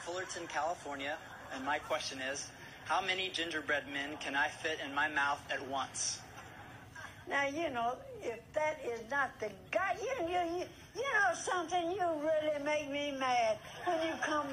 Fullerton, California, and my question is how many gingerbread men can I fit in my mouth at once? Now, you know, if that is not the guy, you, you, you, you know something, you really make me mad when you come